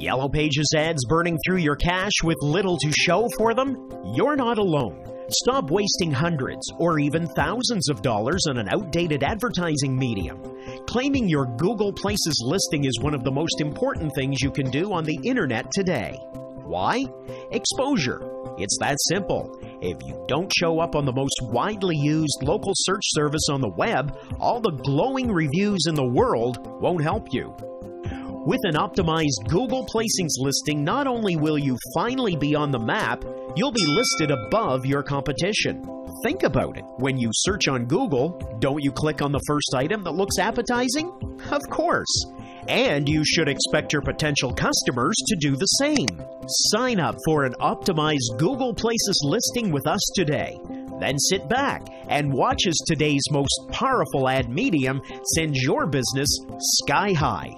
Yellow Pages ads burning through your cash with little to show for them? You're not alone. Stop wasting hundreds or even thousands of dollars on an outdated advertising medium. Claiming your Google Places listing is one of the most important things you can do on the internet today. Why? Exposure. It's that simple. If you don't show up on the most widely used local search service on the web, all the glowing reviews in the world won't help you. With an optimized Google Places listing, not only will you finally be on the map, you'll be listed above your competition. Think about it. When you search on Google, don't you click on the first item that looks appetizing? Of course. And you should expect your potential customers to do the same. Sign up for an optimized Google Places listing with us today. Then sit back and watch as today's most powerful ad medium sends your business sky high.